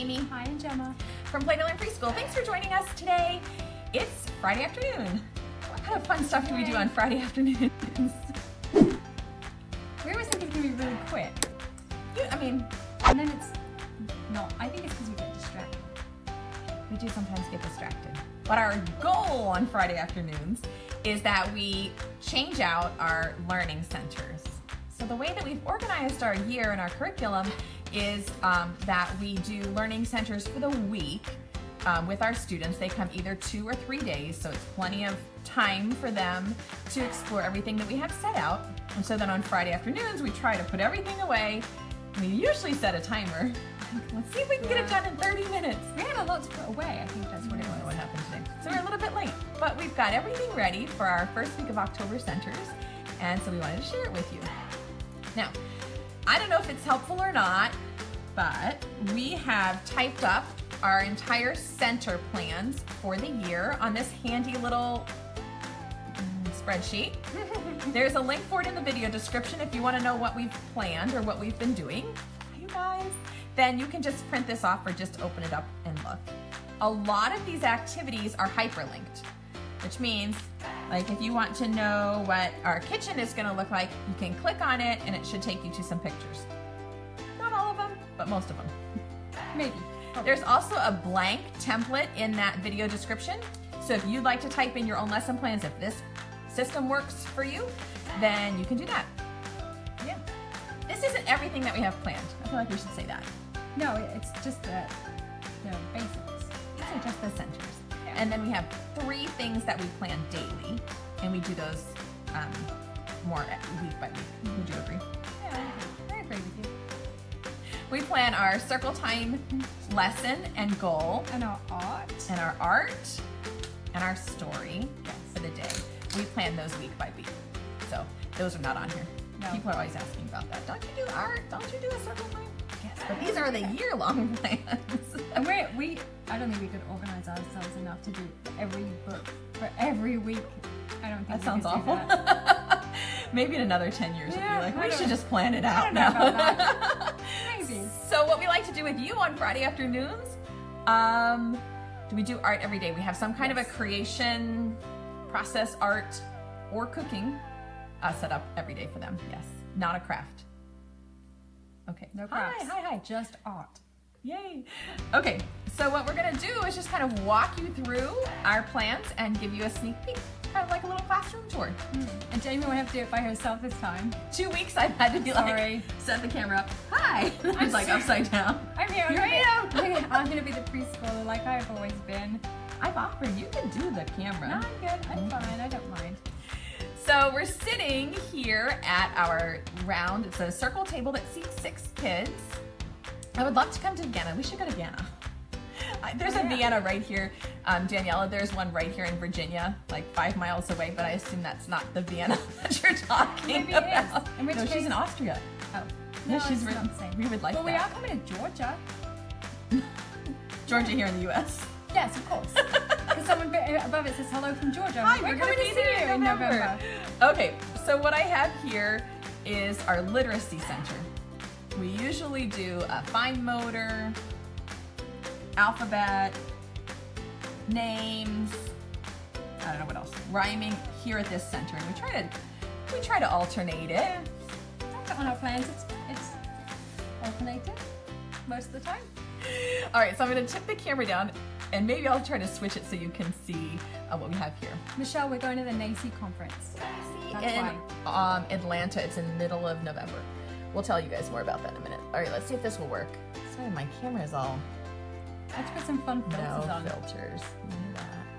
Amy. Hi, I'm Gemma. From Play to Learn Preschool. Thanks for joining us today. It's Friday afternoon. What kind of fun stuff do we do on Friday afternoons? We always think it's gonna be really quick, You- I mean, and then it's not. I think it's because we get distracted. we do sometimes get distracted. But our goal on Friday afternoons is that we change out our learning centers. So the way that we've organized our year and our curriculum is um, that we do learning centers for the week um, with our students. They come either two or three days, so it's plenty of time for them to explore everything that we have set out. And so then on Friday afternoons, we try to put everything away. We usually set a timer. Let's see if we can get it done in 30 minutes. We had a lot to put away. I think that's what it don't know was. what happened today. So we're a little bit late, but we've got everything ready for our first week of October centers, and so we wanted to share it with you. Now, I don't know if it's helpful or not, but we have typed up our entire center plans for the year on this handy little spreadsheet. There's a link for it in the video description if you want to know what we've planned or what we've been doing. You guys, then you can just print this off or just open it up and look. A lot of these activities are hyperlinked, which means like if you want to know what our kitchen is going to look like, you can click on it and it should take you to some pictures. Not all of them, but most of them. Maybe. There's also a blank template in that video description. So if you'd like to type in your own lesson plans, if this system works for you, then you can do that. Yeah. This isn't everything that we have planned. I feel like we should say that. No, it's just the the basics. These are just the centers. And then we have three things that we plan daily, and we do those um, more week by week. Would you agree? Yeah, I agree. I agree with you. We plan our circle time lesson and goal, And our art. and our art, and our story Yes. for the day. We plan those week by week. So those are not on here. No. People are always asking about that. Don't you do art? Don't you do a circle time? Yes, but these are the year-long plans. And we we I don't think we could organize ourselves enough to do every book for every week. I don't think That sounds awful. that. Maybe in another 10 years Yeah, we'll be like, we should just plan it out now. Maybe. So what we like to do with you on Friday afternoons, um, do we do art every day? We have some kind of a creation process, art, or cooking uh, set up every day for them. Yes, not a craft. Okay. No Hi, crafts. hi, hi. Just art. Yay. Okay, so what we're gonna do is just kind of walk you through our plans and give you a sneak peek, kind of like a little classroom tour. Hmm. And Jamie won't have to do it by herself this time. Two weeks I've had to be Sorry. like, set the camera up. Hi. it's like upside down. I'm here. I'm Here I gonna I'm gonna be the preschooler like I've always been. I've offered you can do the camera. No, I'm good. I'm fine. I don't mind. So we're sitting here at our round. It's a circle table that seats six kids. I would love to come to Vienna. We should go to Vienna. There's a Vienna right here, um, Daniela. There's one right here in Virginia, like five miles away. But I assume that's not the Vienna that you're talking Maybe about. In which no, she's in Austria. Oh. No, No, she's not the same. we would like But we are coming to Georgia. Georgia here in the U.S. Yes, of course. Because someone uh, above it says hello from Georgia. Hi, we're we're coming to see you in November. Okay, so what I have here is our literacy center. We usually do a fine motor, alphabet, names, I don't know what else, rhyming here at this center, and we try to we try to alternate it. On our plans, it's, it's alternated most of the time. All right, so I'm going to tip the camera down, and maybe I'll try to switch it so you can see uh, what we have here. Michelle, we're going to the NAEYC conference. That's in um, Atlanta. It's in the middle of November. We'll tell you guys more about that in a minute. All right, let's see if this will work. Sorry, my camera is all Let's put some fun filters no on. filters.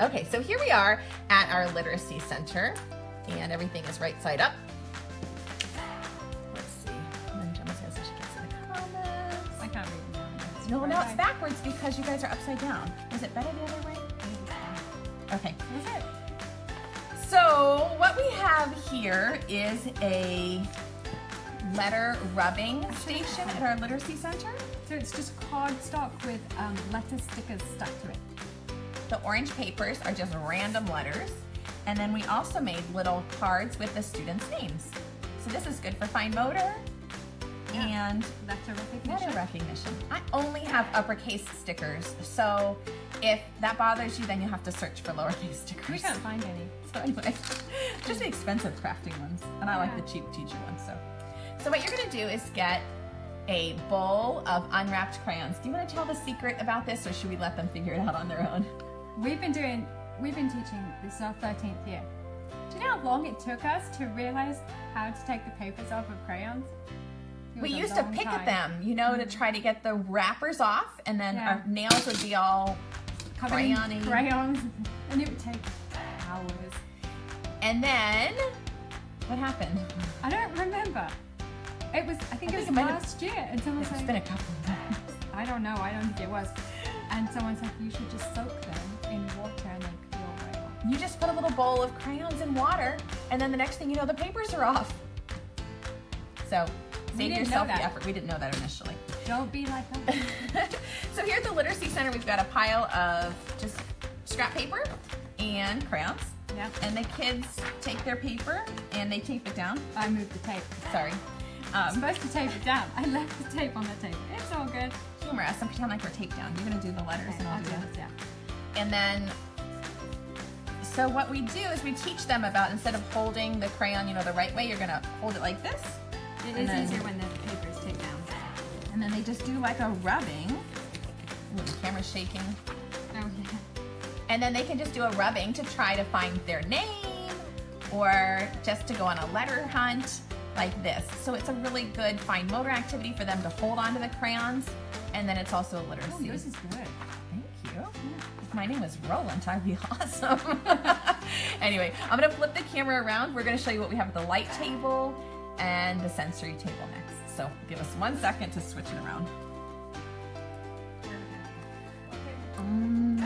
Okay, so here we are at our literacy center, and everything is right side up. No, right now it's backwards because you guys are upside down. Is it better the other way? Okay. That's it. So what we have here is a letter rubbing station at our literacy center. So it's just cardstock with um, letter stickers stuck to it. The orange papers are just random letters. And then we also made little cards with the students' names. So this is good for fine motor, Yeah. and Letter recognition. letter recognition. I only have uppercase stickers, so if that bothers you, then you have to search for lowercase stickers. We can't find any. So anyway, just the expensive crafting ones, and I like the cheap teacher ones. So, so what you're gonna do is get a bowl of unwrapped crayons. Do you want to tell the secret about this, or should we let them figure it out on their own? We've been doing, we've been teaching, this is our 13th year. Do you know how long it took us to realize how to take the papers off of crayons? We used to pick at them, you know, to mm-hmm. try to get the wrappers off, and then uh, Yeah. our nails would be all Covered in crayons, and it would take hours. And then, what happened? I don't remember. It was, I think I it think was it might have- last year, and someone It's said, been a couple. I don't know, I don't think it was. And someone said, you should just soak them in water and like right off. You just put a little bowl of crayons in water, and then the next thing you know, the papers are off. So, save didn't yourself know the that. effort. We didn't know that initially. Don't be like that. so here at the Literacy Center, we've got a pile of just scrap paper and crayons. yeah. And the kids take their paper and they tape it down. I moved the tape. Sorry. I'm Um, supposed to tape it down. I left the tape on the table. It's all good. humor us and pretend like we're taped down. You're gonna do the letters and I'll I'll do this, yeah. And then, so what we do is we teach them about instead of holding the crayon, you know, the right way, you're gonna hold it like this. It is then- easier when the paper's taped down. And then they just do like a rubbing. Ooh, the camera's shaking. Oh, yeah. And then they can just do a rubbing to try to find their name or just to go on a letter hunt like this. So it's a really good fine motor activity for them to hold onto the crayons. And then it's also a Oh, literacy. yours is good. Thank you. If my name was Roland, I'd be awesome. anyway, I'm gonna flip the camera around. We're gonna show you what we have at the light table and the sensory table next. So give us one second to switch it around. Um,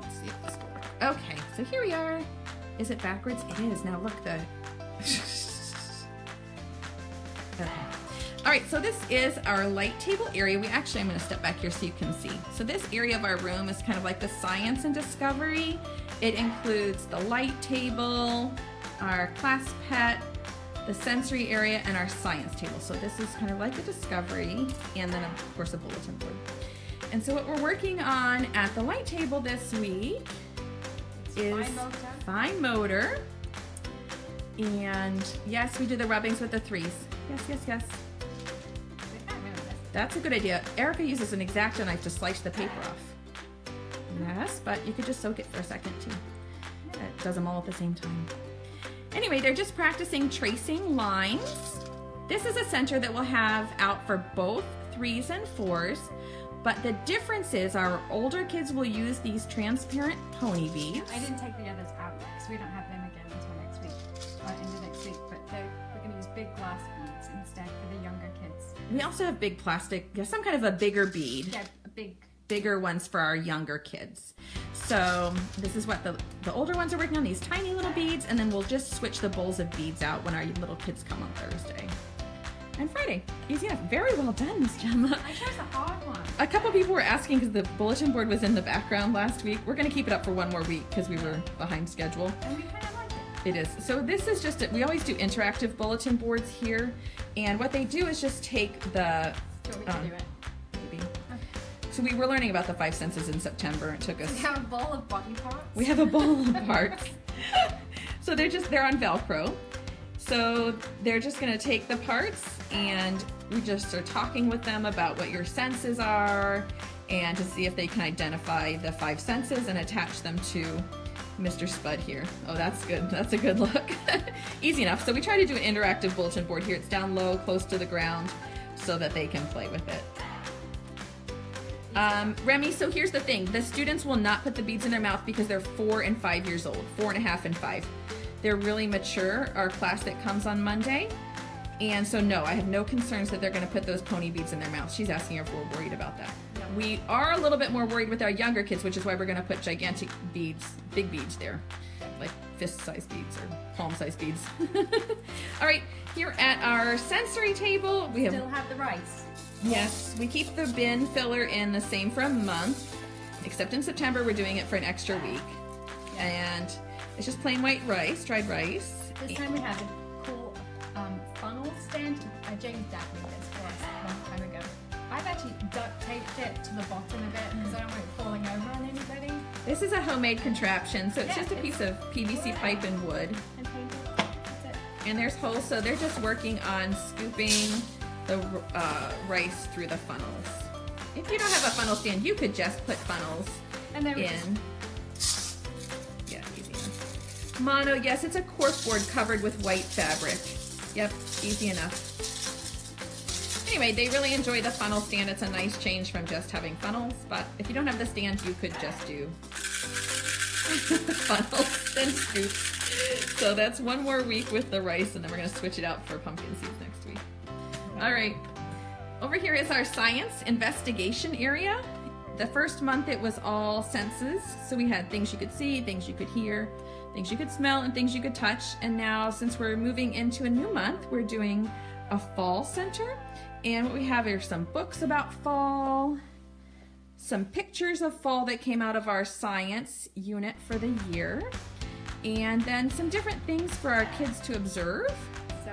let's see if this will work. Okay, so here we are. Is it backwards? It is. Now look the. okay. All right, so this is our light table area. We actually, I'm going to step back here so you can see. So this area of our room is kind of like the science and discovery. It includes the light table, our class pet, the sensory area, and our science table. So this is kind of like a discovery, and then of course a bulletin board. And so what we're working on at the light table this week is fine motor. fine motor. And yes, we do the rubbings with the threes. Yes, yes, yes. That's a good idea. Erica uses an X-Acto knife to slice the paper off. Yes, but you could just soak it for a second too. It does them all at the same time. Anyway, they're just practicing tracing lines. This is a center that we'll have out for both threes and fours. But the difference is our older kids will use these transparent pony beads. I didn't take the others out because we don't have them again until next week, or into next week. But we're going to use big glass beads instead for the younger kids. We also have big plastic, some kind of a bigger bead. Yeah, a big. Bigger ones for our younger kids. So this is what the, the older ones are working on, these tiny little beads, and then we'll just switch the bowls of beads out when our little kids come on Thursday. And Friday. Easy enough. Very well done, Miss Gemma. I chose a hard one. A couple people were asking because the bulletin board was in the background last week. We're going to keep it up for one more week because we were behind schedule. And we kind of like it. It is. So this is just, a, we always do interactive bulletin boards here. And what they do is just take the, Do you want me to Um, do it? So we were learning about the five senses in September. It took us We have a bowl of body parts. We have a ball of parts. so they're just they're on Velcro. So they're just gonna take the parts and we just are talking with them about what your senses are and to see if they can identify the five senses and attach them to Mr. Spud here. Oh, that's good. That's a good look. Easy enough. So we try to do an interactive bulletin board here. It's down low, close to the ground, so that they can play with it. Um, Remy, so here's the thing. The students will not put the beads in their mouth because they're four and five years old, four and a half and five. They're really mature, our class that comes on Monday. And so no, I have no concerns that they're gonna put those pony beads in their mouth. She's asking if we're worried about that. We are a little bit more worried with our younger kids, which is why we're gonna put gigantic beads, big beads there. Like fist-sized beads or palm-sized beads. All right, here at our sensory table, we have Still have the rice. Yes, we keep the bin filler in the same for a month, except in September we're doing it for an extra week. And it's just plain white rice, dried rice. This time we have a cool um, funnel stand to James Dad made this for us a long time ago. I've actually duct taped it to the bottom of it because I don't want it falling over on anybody. This is a homemade contraption, so it's Yeah, just a piece of PVC pipe and wood. And. That's it. And there's holes, so they're just working on scooping the uh, rice through the funnels. If you don't have a funnel stand, you could just put funnels And we just in. Yeah, easy enough. Mono, yes, it's a corkboard covered with white fabric. Yep, easy enough. Anyway, they really enjoy the funnel stand. It's a nice change from just having funnels, but if you don't have the stand, you could just do funnels and scoops. So that's one more week with the rice, and then we're gonna switch it out for pumpkin week. All right. Over here is our science investigation area. The first month it was all senses. So we had things you could see, things you could hear, things you could smell, and things you could touch. And now, since we're moving into a new month, we're doing a fall center. And what we have are some books about fall, some pictures of fall that came out of our science unit for the year, and then some different things for our kids to observe so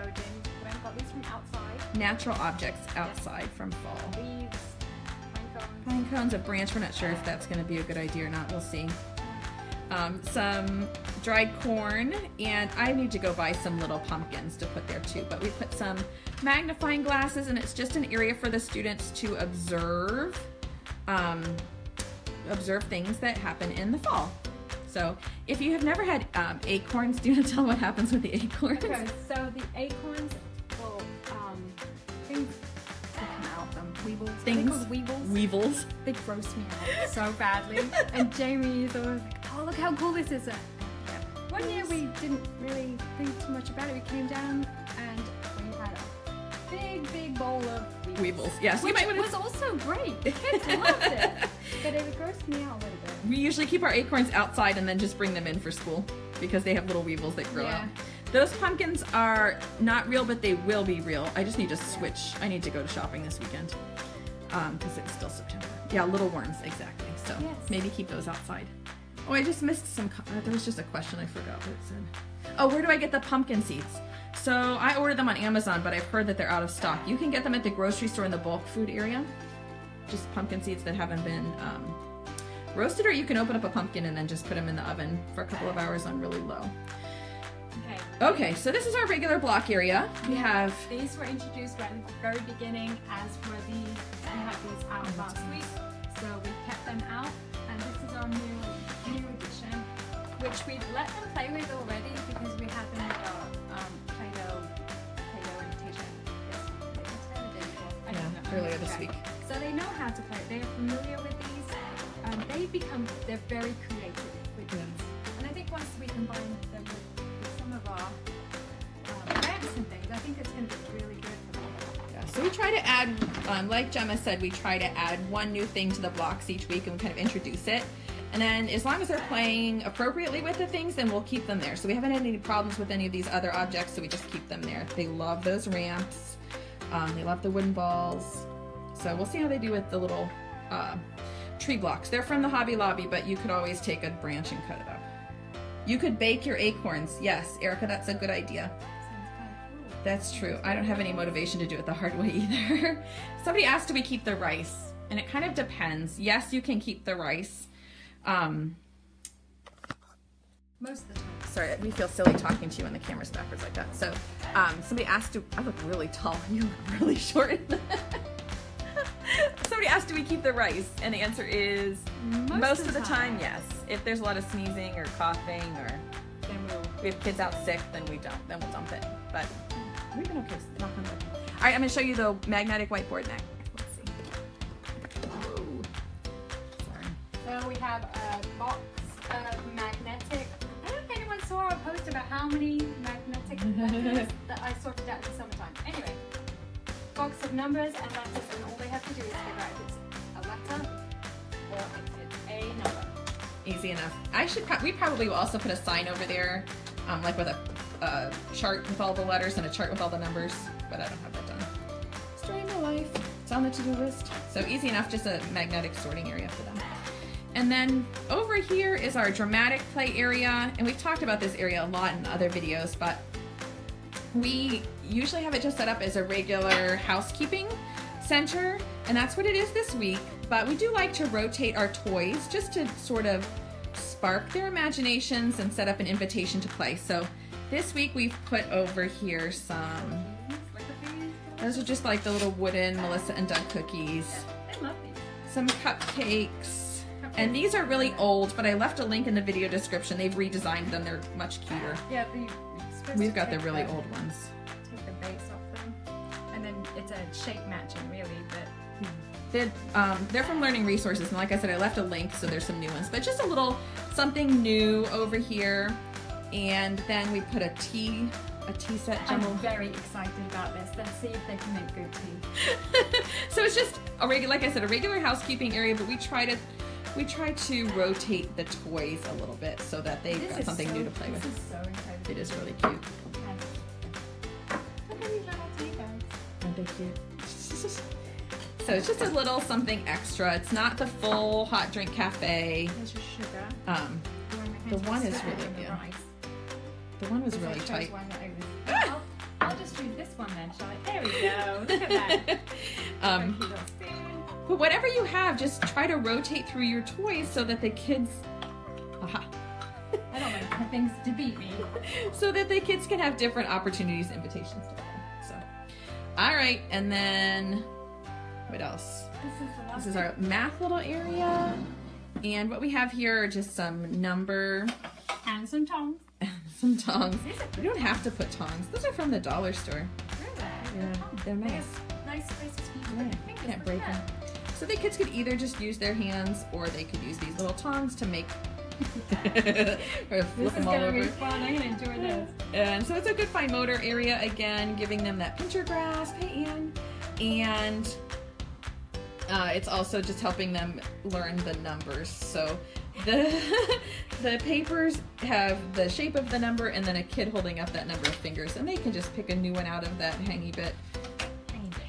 natural objects outside from fall. Leaves, pine cones. Pine cones, a branch. We're not sure if that's going to be a good idea or not. We'll see. Um, some dried corn, and I need to go buy some little pumpkins to put there too. But we put some magnifying glasses, and it's just an area for the students to observe, um, observe things that happen in the fall. So, if you have never had um, acorns, do you want to tell what happens with the acorns? Okay, so the acorns weevils. Are they called weevils. Weevils. they gross me out so badly. and Jamie is always like, "Oh, look how cool this is!" One year we didn't really think too much about it. We came down and we had a big, big bowl of weevils. Weevils. Yes, you Which might want was also great. The kids loved it, but it grossed me out a little bit. We usually keep our acorns outside and then just bring them in for school because they have little weevils that grow Yeah. out. Those pumpkins are not real, but they will be real. I just need to switch. I need to go to shopping this weekend because it's still September. Yeah, little worms, exactly. So Yes. maybe keep those outside. Oh, I just missed some. uh, There was just a question. I forgot what it said. Oh, where do I get the pumpkin seeds? So I ordered them on Amazon, but I've heard that they're out of stock. You can get them at the grocery store in the bulk food area. Just pumpkin seeds that haven't been um, roasted, or you can open up a pumpkin and then just put them in the oven for a couple of hours on really low. Okay. Okay, so this is our regular block area. We have These were introduced right at the very beginning as were these. We had these out last week, so we kept them out. And this is our new new addition, which we've let them play with already because we had them with our um, Play-Doh Play-Doh invitation. Yes, it was kind of day before. I Yeah, earlier this week. So they know how to play. They're familiar with these. Um, they become they're very creative with Yeah. these. And I think once we combine them with, with some of our um, and things, I think it's going to be really so we try to add, um, like Gemma said, we try to add one new thing to the blocks each week and we kind of introduce it. And then as long as they're playing appropriately with the things, then we'll keep them there. So we haven't had any problems with any of these other objects, so we just keep them there. They love those ramps. Um, they love the wooden balls. So we'll see how they do with the little uh, tree blocks. They're from the Hobby Lobby, but you could always take a branch and cut it up. You could bake your acorns. Yes, Erica, that's a good idea. That's true. I don't have any motivation to do it the hard way either. Somebody asked, do we keep the rice? And it kind of depends. Yes, you can keep the rice. Um, Most of the time. sorry, we feel silly talking to you when the camera's backwards like that. So, um, somebody asked, do I look really tall? You look really short. somebody asked, do we keep the rice? And the answer is most, of the time. yes. If there's a lot of sneezing or coughing or Then we'll. we have kids out sick, then we don't. Then we'll dump it. But we've been okay. Knock on wood. All right, I'm gonna show you the magnetic whiteboard next. Let's see. Whoa. Sorry. So we have a box of magnetic. I don't know if anyone saw our post about how many magnetic letters that I sorted out in the summertime. Anyway, box of numbers and letters, and all they have to do is figure out if it's a letter or if it's a number. Easy enough. I should. Pro- we probably will also put a sign over there, um, like with a, a chart with all the letters and a chart with all the numbers. But I don't have that done. Story of my life. It's on the to-do list. So easy enough. Just a magnetic sorting area for them. And then over here is our dramatic play area, and we've talked about this area a lot in other videos, but we usually have it just set up as a regular housekeeping center, and that's what it is this week. But we do like to rotate our toys just to sort of spark their imaginations and set up an invitation to play. So this week we've put over here some, Look at these. those are just like the little wooden Melissa and Doug cookies, I love these. some cupcakes, and these are really old, but I left a link in the video description. They've redesigned them, they're much cuter. Yeah, the, We've got the really old ones. Take the base off them, and then it's a shape matching really, but They're, um, they're from Learning Resources, and like I said, I left a link, so there's some new ones. But just a little something new over here, and then we put a tea, a tea set I'm jumble. very excited about this. Let's see if they can make good tea. so it's just a regular, like I said, a regular housekeeping area, but we try to, we try to rotate the toys a little bit so that they've This got something so, new to play this with. is so. It is really cute. Look at these little tea bags. Aren't they cute? So it's just a little something extra. It's not the full hot drink cafe. There's your sugar. Um, The one is really good. The one was really tight. one that I was- I'll, I'll just use this one then, shall I? There we go. Look at that. um, Cookie little spoon. but whatever you have, just try to rotate through your toys so that the kids, aha, I don't like things to beat me. so that the kids can have different opportunities, invitations to play. So, all right, and then what else? This is This is our math little area, and what we have here are just some number, and some tongs. Some tongs. You don't have to put tongs. Those are from the dollar store. Really? Yeah, they're They nice. nice places to Yeah, put can't break them. So the kids could either just use their hands or they could use these little tongs to make or flip This is them all gonna be over. fun. I'm gonna enjoy this. And so it's a good fine motor area again, giving them that pincher grasp. Hey, Ann. And uh, it's also just helping them learn the numbers. So the the papers have the shape of the number and then a kid holding up that number of fingers, and they can just pick a new one out of that hangy bit,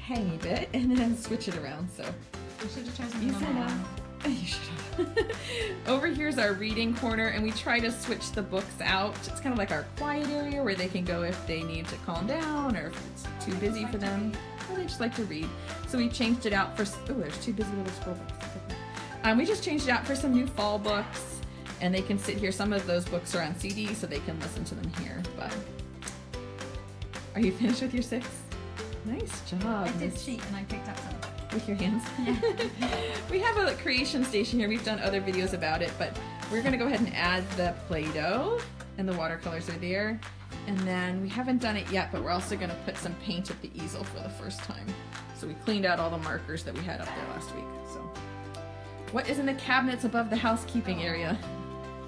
hangy bit, and then switch it around. So I should have chosen you the said number one. you should have. Over here's our reading corner, and we try to switch the books out. It's kind of like our quiet area where they can go if they need to calm down or if it's too busy for them. Or they just like to read. So we changed it out for. Oh, there's two busy little scroll books. Um, we just changed it out for some new fall books, and they can sit here. Some of those books are on CD, so they can listen to them here. But are you finished with your six? Nice job. I did cheat and I picked up some. with your hands. we have a creation station here. We've done other videos about it, but we're gonna go ahead and add the Play-Doh and the watercolors are there. And then we haven't done it yet, but we're also gonna put some paint at the easel for the first time. So we cleaned out all the markers that we had up there last week. So what is in the cabinets above the housekeeping area?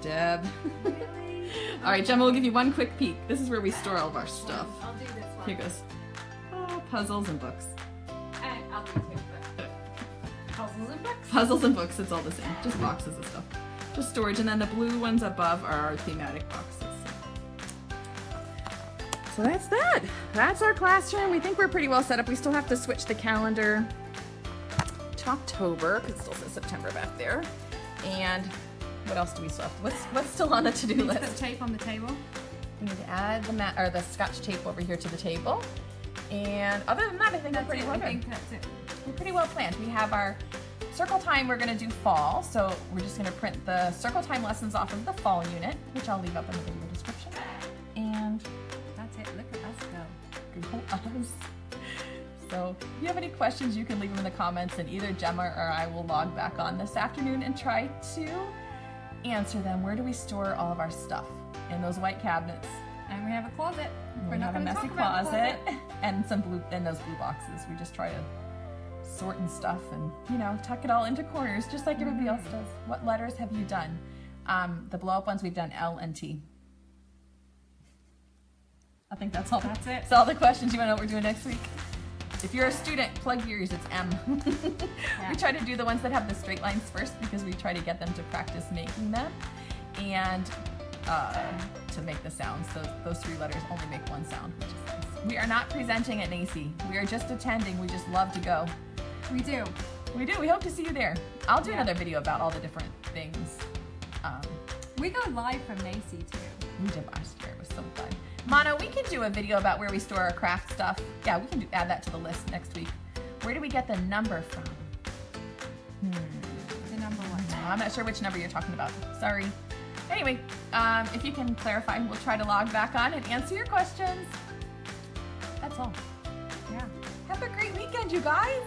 Deb. Really? all right, Gemma, we'll give you one quick peek. This is where we store all of our stuff. I'll do this one. Here goes. Oh, puzzles and books. And I'll do puzzles and books. Puzzles and books, it's all the same. Just boxes and stuff. Just storage. And then the blue ones above are our thematic boxes. So that's that. That's our classroom. We think we're pretty well set up. We still have to switch the calendar October because it still says September back there. And what else do we still have? What's what's still on the to-do list? put tape on the table. We need to add the mat or the scotch tape over here to the table. And other than that, I think we're That's pretty it. well I think that's it. We're pretty well planned. We have our circle time, we're gonna do fall. So we're just gonna print the circle time lessons off of the fall unit, which I'll leave up in the video description. And That's it. Look at us go. go us. So if you have any questions, you can leave them in the comments and either Gemma or I will log back on this afternoon and try to answer them. Where do we store all of our stuff? In those white cabinets. And we have a closet. We're we not have a messy the closet and some blue in those blue boxes. We just try to sort and stuff and you know tuck it all into corners just like everybody else does. What letters have you done? Um, the blow up ones we've done L and T. I think that's all. That's it. That's all the questions you want to know what we're doing next week. If you're a student, plug yours. It's M. Yeah. We try to do the ones that have the straight lines first because we try to get them to practice making them, and uh, to make the sounds. So those three letters only make one sound, which is nice. We are not presenting at NAEYC. We are just attending. We just love to go. We do. We do. We hope to see you there. I'll do Yeah. another video about all the different things. Um, We go live from NAEYC too. we did last year. It was so fun. Mono, we can do a video about where we store our craft stuff. Yeah, we can do, add that to the list next week. Where do we get the number from? The number one. No, I'm not sure which number you're talking about. Sorry. Anyway, um, if you can clarify, we'll try to log back on and answer your questions. That's all. Yeah. Have a great weekend, you guys.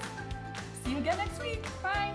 See you again next week. Bye.